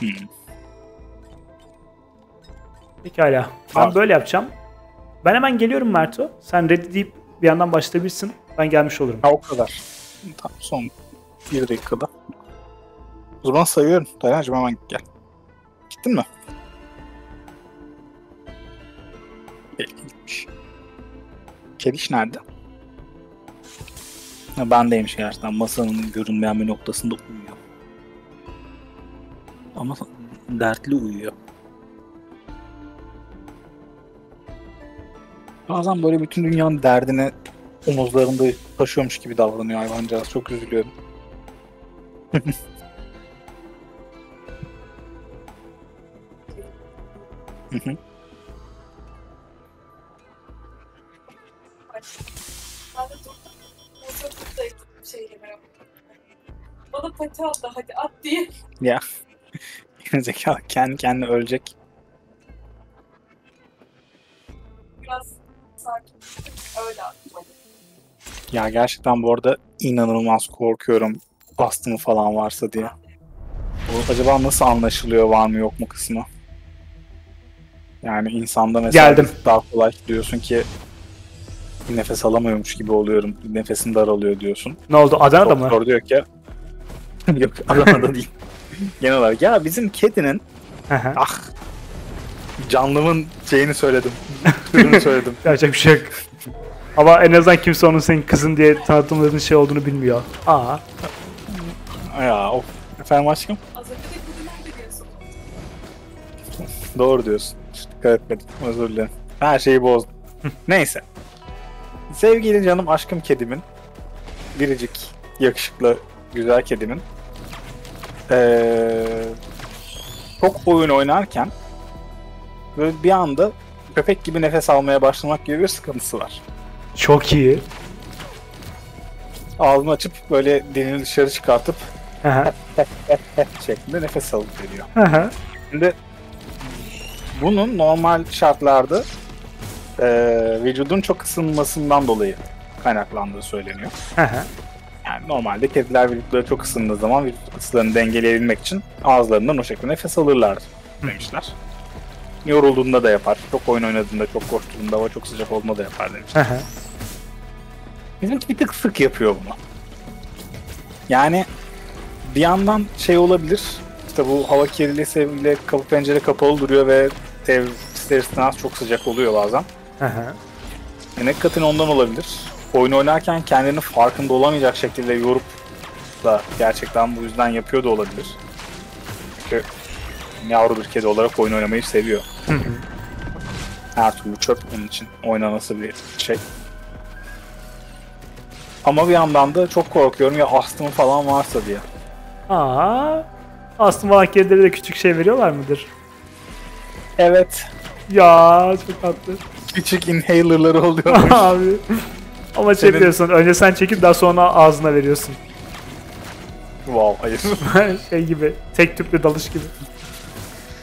Hmm. Pekala. Ben böyle yapacağım. Ben hemen geliyorum Merto. Sen ready deyip bir yandan başlayabilirsin. Ben gelmiş olurum. Ha o kadar. Tamam son bir dakikada. O zaman sayıyorum. Dayancım hemen gel. Gittin mi? Belki gitmiş. Kediş nerede? Ha, bendeymiş gerçekten. Masanın görünmeyen bir noktasında uyuyor. Ama dertli uyuyor. Bazen böyle bütün dünyanın derdini omuzlarında taşıyormuş gibi davranıyor hayvancağız. Çok üzülüyorum. Hı hı. Bana pati attı hadi at diye. ya. Zeka kendi kendine ölecek. Biraz sakin. Öyle. Ya gerçekten bu arada inanılmaz korkuyorum. Astımı falan varsa diye. Bu acaba nasıl anlaşılıyor var mı yok mu kısmı? Yani insanda mesela Geldim. daha kolay diyorsun ki nefes alamıyormuş gibi oluyorum. Nefesim daralıyor diyorsun. Ne oldu? Adana'da mı? Doktor diyor ki yok Adana'da değil. Genel olarak ya bizim kedinin ah canlımın şeyini söyledim. Türünü söyledim. Gerçek bir şey yok. Ama en azından kimse onun senin kızın diye tanıtımladığın şey olduğunu bilmiyor. Aa. ya of. Efendim aşkım? Az önce de kudular biliyorsun. Doğru diyorsun. Hiç dikkat etmedim. Özür dilerim. Her şeyi bozdum. Neyse. Sevgili canım aşkım kedimin. Biricik, yakışıklı, güzel kedimin. Ee, çok oyun oynarken böyle bir anda köpek gibi nefes almaya başlamak gibi bir sıkıntısı var. Çok iyi. Ağzını açıp böyle dilini dışarı çıkartıp şeklinde nefes alıp veriyor. Şimdi bunun normal şartlarda e, vücudun çok ısınmasından dolayı kaynaklandığı söyleniyor. Yani normalde kediler vücutları çok ısındığı zaman vücut ısılarını dengeleyebilmek için ağızlarından o şekilde nefes alırlar demişler. Yorulduğunda da yapar. Çok oyun oynadığında, çok koştuğunda, hava çok sıcak olduğunda da yapar demişler. Bizimki bir tık sık yapıyor bunu. Yani bir yandan şey olabilir. İşte bu hava kirliliği sebebiyle kapı pencere kapalı duruyor ve ev ister istemez çok sıcak oluyor bazen. Hı hı. Yemek katın ondan olabilir. Oyun oynarken kendini farkında olamayacak şekilde yorup da gerçekten bu yüzden yapıyor da olabilir. Çünkü yavru bir kedi olarak oyun oynamayı seviyor. Her türlü çöp onun için oynanası bir şey. Ama bir yandan da çok korkuyorum ya astımı falan varsa diye. Aa. Astım olan kedilere de küçük şey veriyorlar mıdır? Evet. Ya çok tatlı. Küçük inhaler'ları oluyor. Abi. Ama şey Senin- yapıyorsun. Önce sen çekip daha sonra ağzına veriyorsun. wow hayır. şey gibi. Tek tüplü dalış gibi.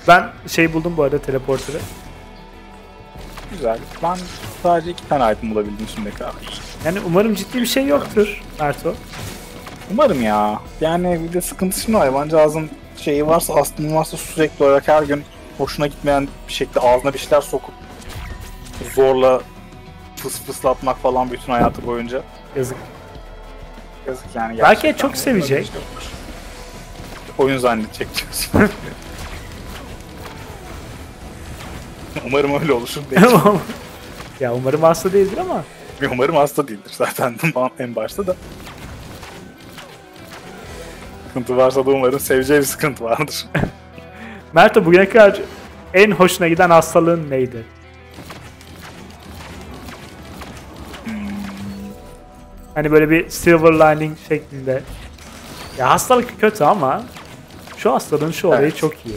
Ben şey buldum bu arada teleporter'ı. Güzel. Ben sadece iki tane item bulabildim şimdiye kadar. Yani umarım ciddi bir şey yoktur Merto. Umarım ya. Yani bir de sıkıntı şimdi hayvancağızın şeyi varsa, astımı varsa sürekli olarak her gün hoşuna gitmeyen bir şekilde ağzına bir şeyler sokup zorla fıs fıslatmak falan bütün hayatı boyunca. Yazık. Yazık yani. Belki çok sevecek. Şey. Oyun zannedecek diyorsun. Umarım öyle olur. Ya umarım hasta değildir ama. Umarım hasta değildir zaten en başta da. Sıkıntı varsa da umarım seveceği bir sıkıntı vardır. Merto bugüne kadar en hoşuna giden hastalığın neydi? Hani böyle bir silver lining şeklinde. Ya hastalık kötü ama şu hastalığın şu olayı Evet. çok iyi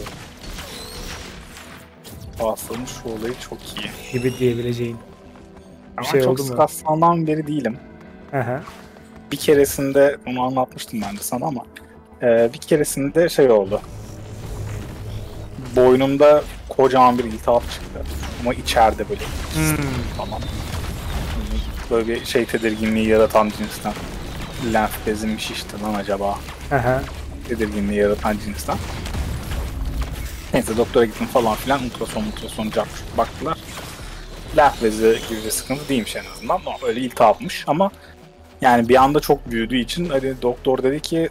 O hastalığın şu olayı çok iyi. gibi diyebileceğin. Ama şey çok sık hastalanan biri değilim. Hı hı. Bir keresinde, onu anlatmıştım ben de sana ama e, bir keresinde şey oldu. Boynumda kocaman bir iltihap çıktı. Ama içeride böyle Hmm. falan. Böyle bir şey tedirginliği yaratan cinsten. Lenf bezim şişti lan acaba? Hı. Tedirginliği yaratan cinsten. Neyse doktora gittim falan filan ultrason ultrason cap baktılar. Lenf bezi gibi bir sıkıntı değilmiş en azından ama öyle iltihapmış ama yani bir anda çok büyüdüğü için hani doktor dedi ki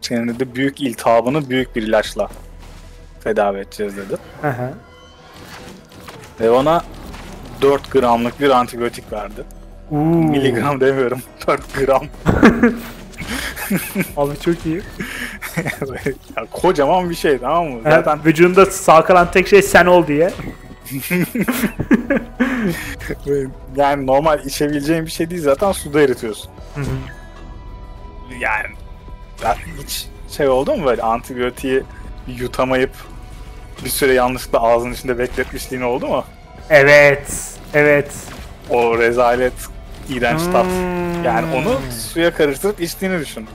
senin de büyük iltihabını büyük bir ilaçla tedavi edeceğiz dedi. Hı. Ve bana 4 gramlık bir antibiyotik verdi. Uuu. Miligram demiyorum 4 gram. Abi çok iyi. ya, kocaman bir şey tamam mı? Evet, Zaten vücudunda sağ kalan tek şey sen ol diye. yani normal içebileceğin bir şey değil zaten suda eritiyorsun. Hı hı. Yani ya hiç şey oldu mu böyle antibiyotiği yutamayıp bir süre yanlışlıkla ağzının içinde bekletmişliğin oldu mu? Evet. Evet. O rezalet, iğrenç tat. Hmm. Yani onu suya karıştırıp içtiğini düşün.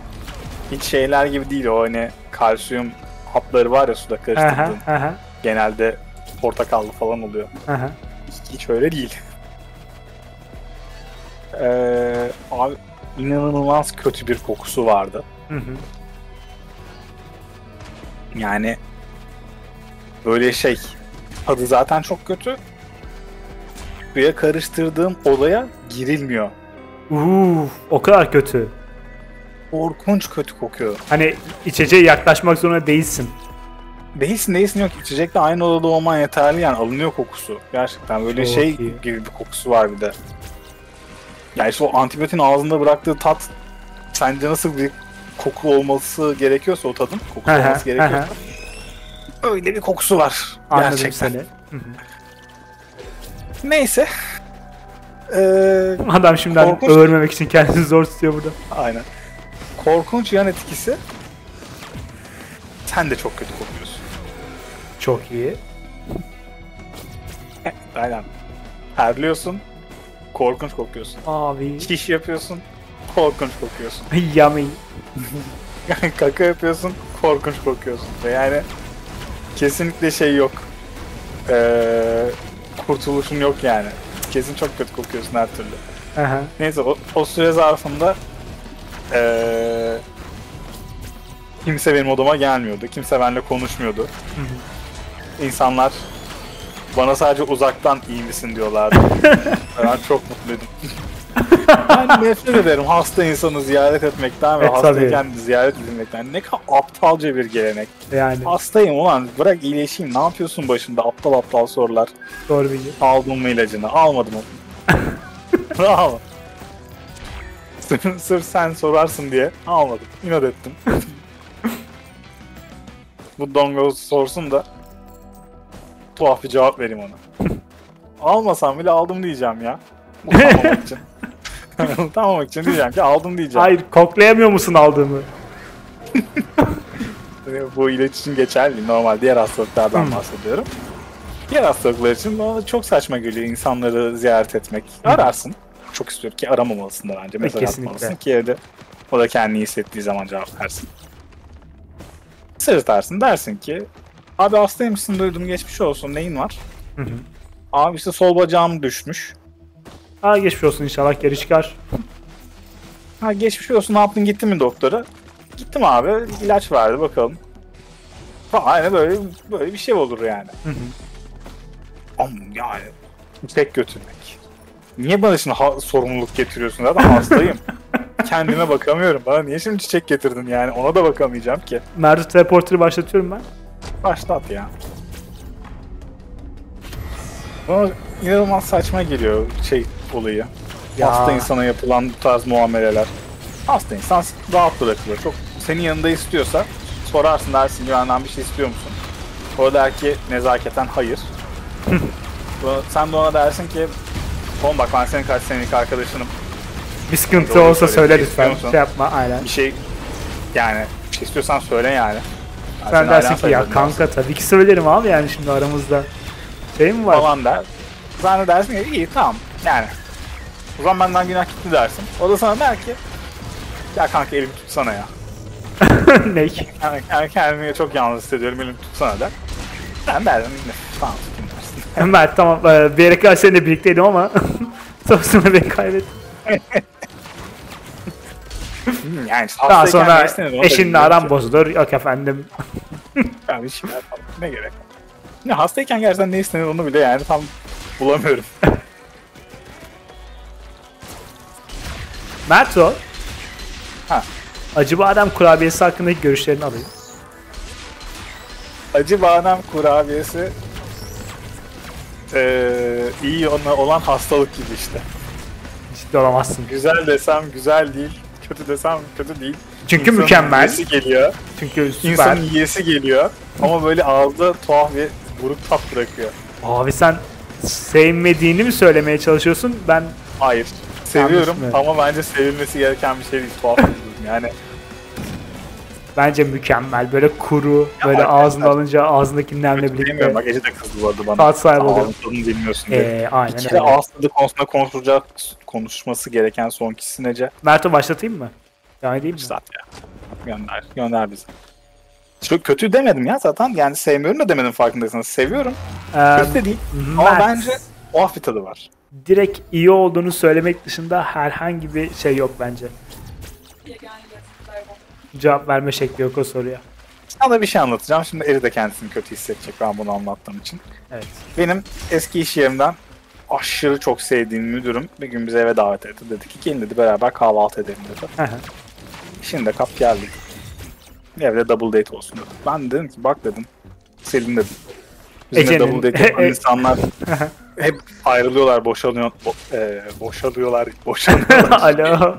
Hiç şeyler gibi değil o hani kalsiyum hapları var ya suda Aha, karıştırdığın. aha, Genelde portakallı falan oluyor. aha. Hiç, hiç öyle değil. Ee, abi inanılmaz kötü bir kokusu vardı. Hı hı. Yani böyle şey tadı zaten çok kötü. Suya karıştırdığım olaya girilmiyor. Uuu, o kadar kötü. Korkunç kötü kokuyor. Hani içeceğe yaklaşmak zorunda değilsin. Değilsin değilsin yok içecekte aynı odada olman yeterli yani alınıyor kokusu. Gerçekten böyle Çok şey iyi. gibi bir kokusu var bir de. Yani işte o antibiyotin ağzında bıraktığı tat sence nasıl bir koku olması gerekiyorsa o tadın kokusu olması gerekiyorsa öyle bir kokusu var. Anladım gerçekten. seni. Neyse. Ee, Adam şimdiden Korkunç. öğürmemek için kendini zor tutuyor burada. aynen. Korkunç yan etkisi sen de çok kötü kokuyorsun. Çok iyi. Aynen. Terliyorsun, korkunç kokuyorsun. Abi. Şiş yapıyorsun, korkunç kokuyorsun. Yummy. Kaka yapıyorsun, korkunç kokuyorsun. Yani kesinlikle şey yok. Ee, kurtuluşun yok yani. Kesin çok kötü kokuyorsun her türlü. Aha. Neyse o, o süre zarfında ee, kimse benim odama gelmiyordu. Kimse benimle konuşmuyordu. Hı hı. İnsanlar bana sadece uzaktan iyi misin diyorlardı. ben çok mutluydum. Ben nefret ederim hasta insanı ziyaret etmekten ve E, hastayken ziyaret edilmekten. Ne kadar aptalca bir gelenek. Yani Hastayım ulan bırak iyileşeyim ne yapıyorsun başında aptal aptal sorular. doğru bilgi. Aldın mı ilacını? Almadım onu. Bravo. Sırf sen sorarsın diye almadım. İnat ettim. Bu dongo sorsun da tuhaf bir cevap vereyim ona. Almasam bile aldım diyeceğim ya. Utanmamak için. Utanmamak için diyeceğim ki aldım diyeceğim. Hayır koklayamıyor musun aldığımı? Bu ilaç için geçerli. Normal diğer hastalıklardan Hmm. bahsediyorum. Diğer hastalıklar için çok saçma geliyor insanları ziyaret etmek. Ararsın. Çok istiyorum ki aramamalısın da bence. Mesaj Kesinlikle. atmalısın ki evde o da kendini hissettiği zaman cevap versin. Sırıtarsın dersin ki abi hastaymışsın duydum geçmiş olsun neyin var? Hı hı. Abi işte sol bacağım düşmüş. Aa geçmiş olsun inşallah geri çıkar. Ha geçmiş olsun ne yaptın gittin mi doktora? Gittim abi ilaç verdi bakalım. Aynen böyle, böyle bir şey olur yani. Hı hı. Ama yani tek götürmek. Niye bana şimdi ha- sorumluluk getiriyorsun? Zaten hastayım. Kendime bakamıyorum. Bana niye şimdi çiçek getirdin yani? Ona da bakamayacağım ki. Merdut Reporter'ı başlatıyorum ben. Başlat ya. Bana inanılmaz saçma geliyor şey olayı. Ya. Hasta insana yapılan bu tarz muameleler. Hasta insan rahat bırakılır. Çok senin yanında istiyorsa sorarsın dersin güvenden bir şey istiyor musun? O der ki nezaketen hayır. Sen de ona dersin ki oğlum bak ben senin kaç senelik arkadaşınım. Bir sıkıntı Doğru olsa söyle, şey lütfen. musun? Şey yapma aynen. Bir şey yani bir şey istiyorsan söyle yani. Ben Sen dersin ki ya sayılırım dersin. kanka tabii ki söylerim abi yani şimdi aramızda. Şey mi var? falan der. Sen de dersin ki iyi tamam yani. O zaman benden günah gitti dersin. O da sana der ki ya kanka elimi tutsana ya. ne? Yani, yani kendimi çok yalnız hissediyorum elimi tutsana der. Sen dersin tamam tutayım dersin. Mert tamam e, bir yere kadar seninle birlikteydim ama sonrasında beni kaybettim. Hmm, yani Daha sonra eşinle aram ki. bozulur. Yok efendim Yani falan. Ne gerek? Ne hastayken gerçekten ne istenir onu bile yani tam bulamıyorum. Merto. Ha. Acı badem kurabiyesi hakkındaki görüşlerini alayım. Acı badem kurabiyesi eee iyi ona olan hastalık gibi işte. Ciddi olamazsın. Güzel desem güzel değil, kötü desem kötü değil. Çünkü İnsanın mükemmel. Yiyesi geliyor. Çünkü süper. İnsanın yiyesi geliyor. Ama böyle ağızda tuhaf bir buruk tat bırakıyor. Abi sen sevmediğini mi söylemeye çalışıyorsun? Ben Hayır. Seviyorum mı? ama bence sevilmesi gereken bir şey değil. Tuhaf bir durum. Yani bence mükemmel. Böyle kuru, böyle arkadaşlar- ağzında alınca ağzındaki nemle birlikte. bak Ece de kızdı bu arada bana. Tat sahibi oluyor. Ağzın tadını bilmiyorsun diye. Ee, aynen kere öyle. ağız tadı konusunda konuşulacak, konuşması gereken son kişisin Ece. Mert'e başlatayım mı? Yani değil mi? Üstad ya. Gönder, gönder bizi. Çok kötü demedim ya zaten. Yani sevmiyorum da demedim farkındaysanız. Seviyorum. Ee, Kötü de değil. Ama Mert, bence tuhaf bir tadı var. Direkt iyi olduğunu söylemek dışında herhangi bir şey yok bence. Cevap verme şekli yok o soruya. Sana bir şey anlatacağım. Şimdi Eri de kendisini kötü hissedecek ben bunu anlattığım için. Evet. Benim eski iş yerimden aşırı çok sevdiğim müdürüm bir gün bizi eve davet etti. Dedi ki gelin dedi beraber kahvaltı edelim dedi. Şimdi de kap geldik. Evde double date olsun dedi. Ben dedim ki bak dedim. Selin dedim. Bizimle Ece'nin- double date yapan insanlar hep ayrılıyorlar, boşalıyor, bo- e, boşalıyorlar, boşanıyorlar. Alo.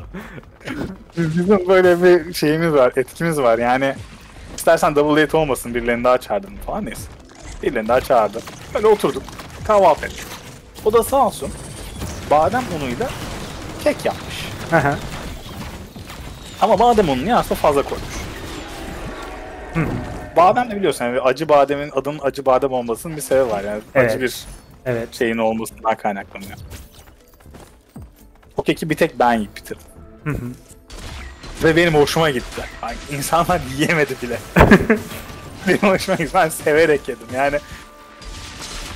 Bizim böyle bir şeyimiz var, etkimiz var. Yani istersen double date olmasın birilerini daha çağırdım falan neyse. Birilerini daha çağırdı. Böyle oturduk, kahvaltı ettik. O da sağ olsun badem unuyla kek yapmış. Ama badem ununu yarısı fazla koymuş. badem de biliyorsun yani acı bademin adının acı badem olmasının bir sebebi var yani Evet. acı bir evet. şeyin olmasından kaynaklanıyor. O keki bir tek ben yiyip bitirdim. Hı hı. Ve benim hoşuma gitti. Yani insanlar yiyemedi bile. benim hoşuma gitti. Ben severek yedim. Yani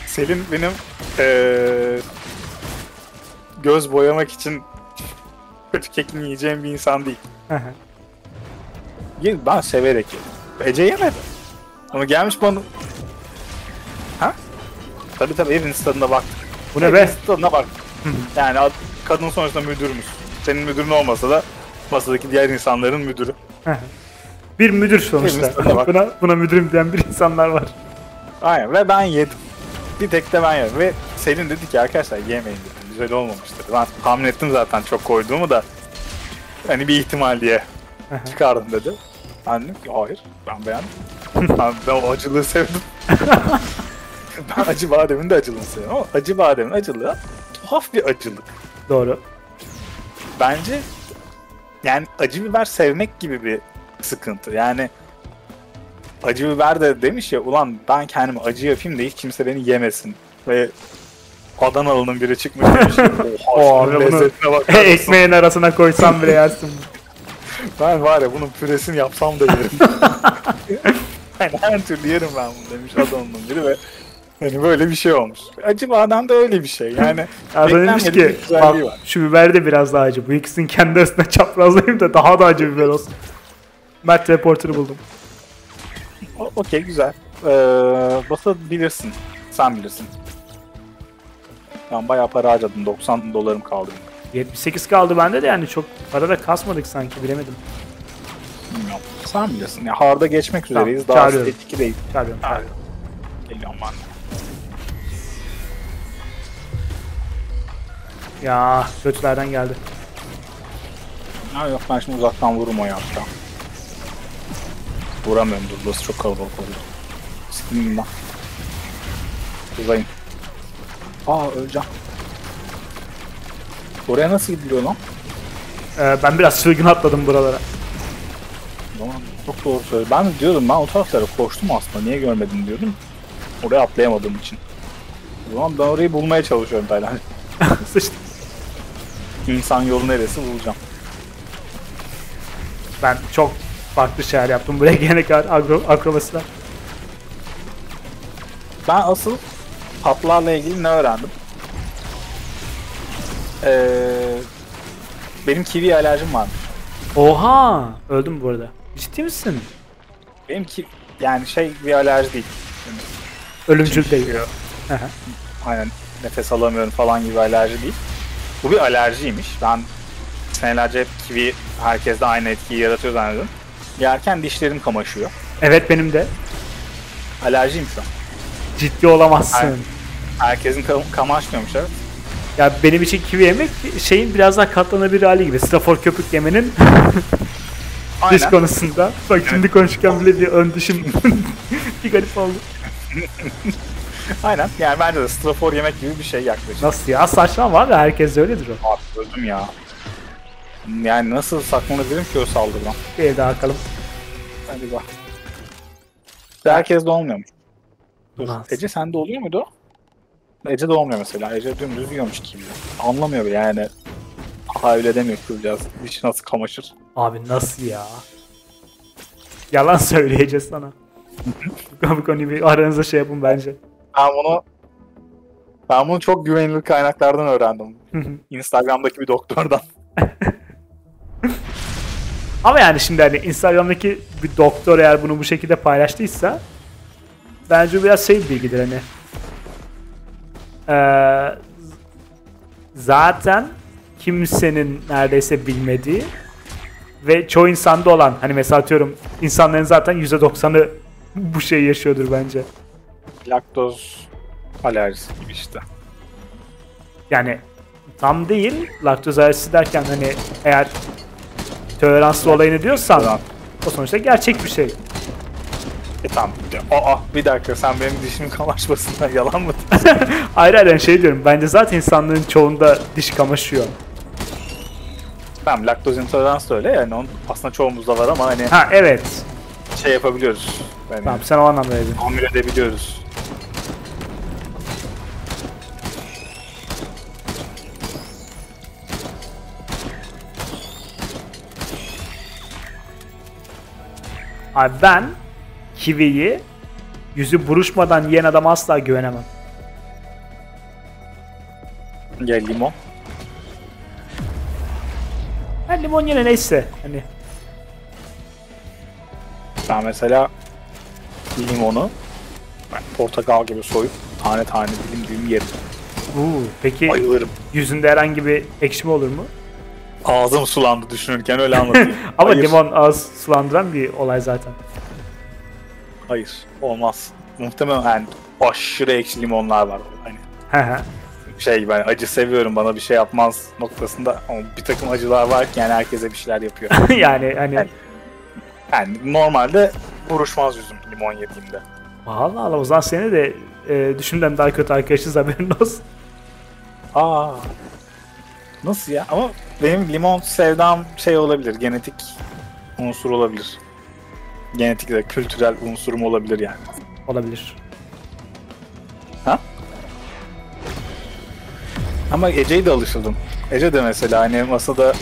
Selin benim eee, göz boyamak için kötü kekini yiyeceğim bir insan değil. Hı hı. Ye- Ben severek yedim. Ece yemedi. Ama gelmiş bana... Ha? Tabii tabii evin tadına baktık. Bu ne be? tadına baktık. yani ad- kadın sonuçta müdürümüz. Senin müdürün olmasa da masadaki diğer insanların müdürü. Bir müdür sonuçta. Bak. buna, buna müdürüm diyen bir insanlar var. Aynen ve ben yedim. Bir tek de ben yedim. Ve Selin dedi ki arkadaşlar yemeyin dedi. Güzel olmamış dedi. Ben tahmin ettim zaten çok koyduğumu da. Hani bir ihtimal diye çıkardım dedi. Ben dedim ki hayır ben beğendim. ben, ben o acılığı sevdim. ben acı bademin de acılığını seviyorum ama acı bademin acılığı tuhaf bir acılık. Doğru. Bence yani acı biber sevmek gibi bir sıkıntı. Yani acı biber de demiş ya ulan ben kendime acı yapayım da hiç kimse beni yemesin. Ve Adanalı'nın biri çıkmış demiş. O Oha abi lezzetine mısın? Ekmeğin arasına koysam bile yersin. Ben var ya bunun püresini yapsam da yerim. yani her türlü yerim ben bunu demiş Adanalı'nın biri ve hani böyle bir şey olmuş. Acı badem de öyle bir şey. Yani Ya da demiş ki bak şu biber de biraz daha acı. Bu ikisinin kendi arasında çaprazlayayım da daha da acı biber olsun. Mert Reporter'ı buldum. Okey güzel. Ee, basabilirsin. Sen bilirsin. Ben bayağı para harcadım. 90 dolarım kaldı. 78 kaldı bende de yani çok para da kasmadık sanki bilemedim. Bilmiyorum. Sen bilirsin. Ya harda geçmek üzereyiz. Daha 2 değil. Çağırıyorum. Çağırıyorum. Geliyorum ben. Ya kötülerden geldi. Ha, yok ben şimdi uzaktan vururum o yapta. Vuramıyorum dur. Burası çok kalabalık oluyor. Sıkıntım ben. Uzayım. Aa öleceğim. Oraya nasıl gidiliyor lan? Ee, ben biraz çılgın atladım buralara. Tamam, çok doğru söylüyor. Ben diyordum ben o taraflara koştum aslında. Niye görmedim diyordum. Oraya atlayamadığım için. O zaman ben orayı bulmaya çalışıyorum Taylan. Sıçtım. İnsan yolu neresi bulacağım. Ben çok farklı şeyler yaptım. Buraya gelene kadar agro, akrobasiler. Ben asıl tatlarla ilgili ne öğrendim? Ee, benim kivi alerjim varmış. Oha! Öldüm bu arada. Ciddi misin? Benim ki yani şey bir alerji değil. Ölümcül değil. Aynen nefes alamıyorum falan gibi alerji değil. Bu bir alerjiymiş. Ben senelerce hep kivi herkeste aynı etkiyi yaratıyor zannediyorum. Yerken dişlerim kamaşıyor. evet benim de. Alerjiyim şu an. Ciddi olamazsın. Aynen. Herkesin kam- kamaşmıyormuş evet. Ya benim için kivi yemek şeyin biraz daha katlanabilir hali gibi. Strafor köpük yemenin Aynen. konusunda. Bak şimdi konuşurken bile bir ön dışım bir garip oldu. Aynen. Yani bence de strafor yemek gibi bir şey yaklaşık. Nasıl ya? Saçma abi herkes öyledir o. Abi öldüm ya. Yani nasıl saklanabilirim ki o saldırıdan? Bir daha bakalım. Hadi bak. Herkes de olmuyormuş. Dur. Nasıl? Ece sende oluyor muydu? Ece de olmuyor mesela. Ece dümdüz yiyormuş gibi. Anlamıyor bile yani. Aha öyle demiyor kızcağız. Dişi nasıl kamaşır. Abi nasıl ya? Yalan söyleyeceğiz sana. bu konuyu bir aranızda şey yapın bence. Ben bunu ben bunu çok güvenilir kaynaklardan öğrendim. Instagram'daki bir doktordan. Ama yani şimdi hani Instagram'daki bir doktor eğer bunu bu şekilde paylaştıysa bence biraz şey bir bilgidir hani. Ee, zaten kimsenin neredeyse bilmediği ve çoğu insanda olan hani mesela atıyorum insanların zaten %90'ı bu şeyi yaşıyordur bence. Laktoz alerjisi gibi işte. Yani tam değil laktoz alerjisi derken hani eğer toleranslı olayını diyorsan Tamam. o sonuçta gerçek bir şey. E tamam. Aa bir dakika sen benim dişimin kamaşmasından yalan mı? Hayır hayır yani şey diyorum bence zaten insanların çoğunda diş kamaşıyor. tamam laktoz intolerans da öyle yani onun aslında çoğumuzda var ama hani Ha evet. şey yapabiliyoruz. Yani Tamam sen o anlamda dedin. Tamir edebiliyoruz. Abi ben kiviyi yüzü buruşmadan yiyen adama asla güvenemem. Gel limon. Ben limon yine neyse hani Ben mesela limonu ben portakal gibi soyup tane tane dilim dilim yerim. Uuu, peki Bayılırım. yüzünde herhangi bir ekşime olur mu? Ağzım sulandı düşünürken öyle anlatayım. Ama Hayır, limon ağız sulandıran bir olay zaten. Hayır olmaz. Muhtemelen yani aşırı ekşi limonlar var. Hani şey ben acı seviyorum bana bir şey yapmaz noktasında ama bir takım acılar var ki yani herkese bir şeyler yapıyor. yani hani Evet. Yani normalde buruşmaz yüzüm limon yediğimde. Allah Allah o zaman seni de e, düşünden daha kötü arkadaşız haberin olsun. Aa. Nasıl ya? Ama benim limon sevdam şey olabilir. Genetik unsur olabilir. Genetik de kültürel unsurum olabilir yani. Olabilir. Ama Ece'ye de alışıldım. Ece de mesela hani masada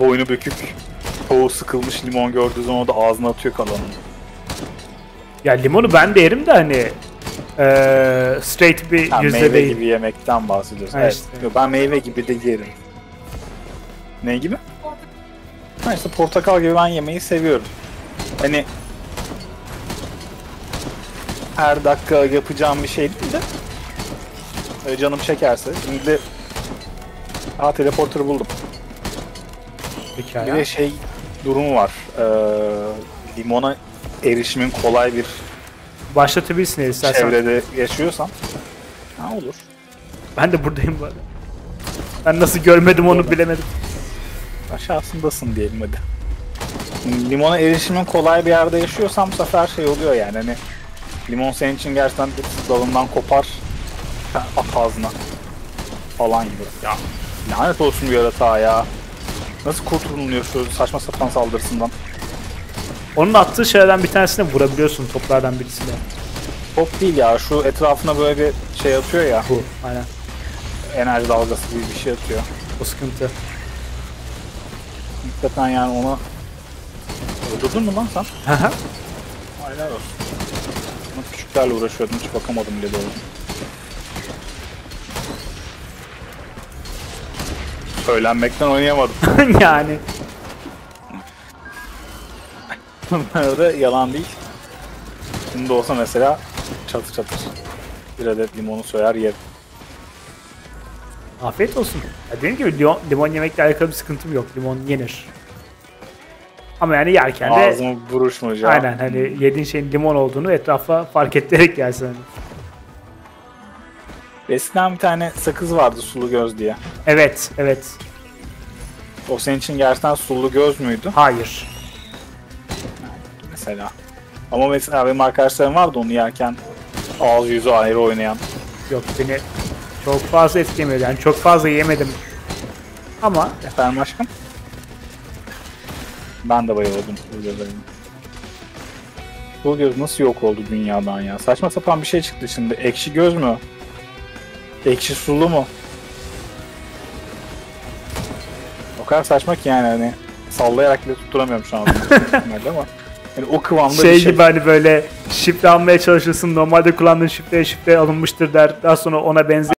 boynu bükük, çoğu sıkılmış limon gördüğü zaman o da ağzına atıyor kalanını. Ya limonu ben de yerim de hani e, straight bir Ha, yüzde meyve değil. gibi yemekten bahsediyorsun. Ha, evet. işte. Yo, Ben meyve gibi de yerim. Ne gibi? Ha işte portakal gibi ben yemeyi seviyorum. Hani her dakika yapacağım bir şey değil de öyle canım çekerse. Şimdi Aa teleporter buldum. Bir Pekala. de şey durumu var. Ee, limona erişimin kolay bir Başlatabilirsin eğer istersen. çevrede yaşıyorsan ha olur. Ben de buradayım bu arada. Ben nasıl görmedim onu bilemedim. aşağısındasın diyelim hadi. Limona erişimin kolay bir yerde yaşıyorsam bu sefer şey oluyor yani hani limon senin için gerçekten bir dalından kopar at ağzına falan gibi. Ya lanet olsun bu yaratığa ya. Nasıl kurtulunuyor şu saçma sapan saldırısından? Onun attığı şeylerden bir tanesine vurabiliyorsun toplardan birisine. Top değil ya şu etrafına böyle bir şey atıyor ya Bu aynen. enerji dalgası gibi bir şey atıyor. O sıkıntı. Hakikaten yani ona öldürdün mü lan sen? Hı hı. Aynen olsun. Ama küçüklerle uğraşıyordum hiç bakamadım bile doğru. Söylenmekten oynayamadım. yani Bunlar da yalan değil. Şimdi olsa mesela çatı çatır. Bir adet limonu soyar yer. Afiyet olsun. Ya dediğim gibi limon, limon yemekle alakalı bir sıkıntım yok. Limon yenir. Ama yani yerken de Ağzımı buruşmayacağım. aynen hani yediğin şeyin limon olduğunu etrafa fark ettirerek yersin. Hani. Eskiden bir tane sakız vardı sulu göz diye. Evet, evet. O senin için gerçekten sulu göz müydü Hayır. Mesela? Ama mesela benim arkadaşlarım vardı onu yerken ağız yüzü ayrı oynayan. Yok beni çok fazla etkilemiyor. Yani çok fazla yemedim. Ama Efendim aşkım? Ben de bayıldım. Sulu göz nasıl yok oldu dünyadan ya? Saçma sapan bir şey çıktı şimdi. Ekşi göz mü? Ekşi sulu mu? O kadar saçma ki yani hani sallayarak bile tutturamıyorum şu an. Ama yani o kıvamda şey, bir şey. gibi hani böyle şifre almaya çalışırsın. Normalde kullandığın şifreye şifre alınmıştır der. Daha sonra ona benzer